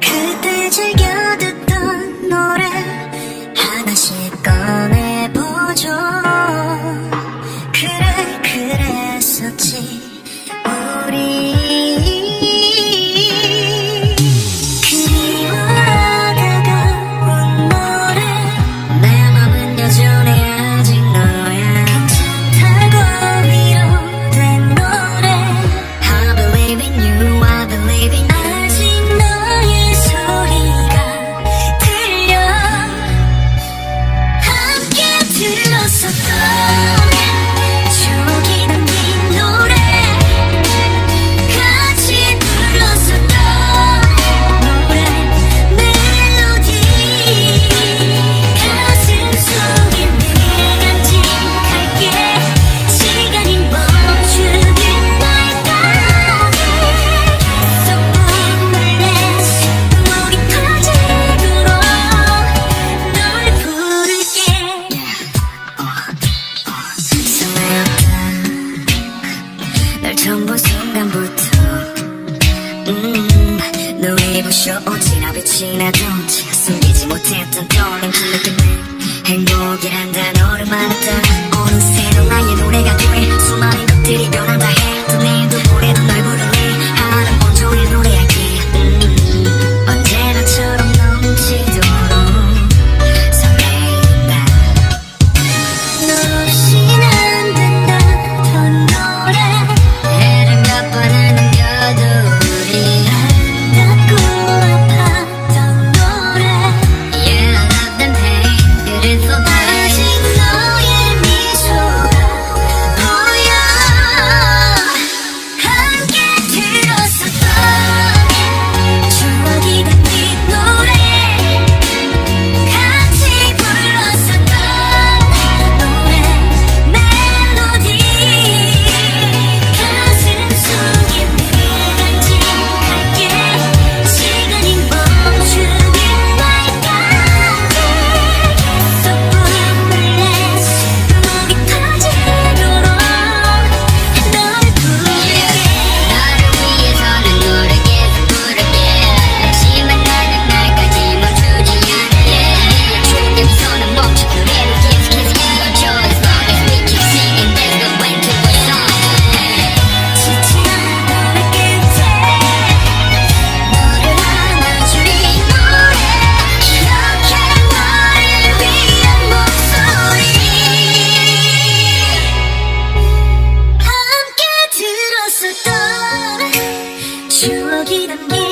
그때 즐겨 부셔 어찌나 빛이 나던지 숨기지 못했던 떨림 흘러끝내 행복이란 단어를 만났다. 어느새 나의 기다려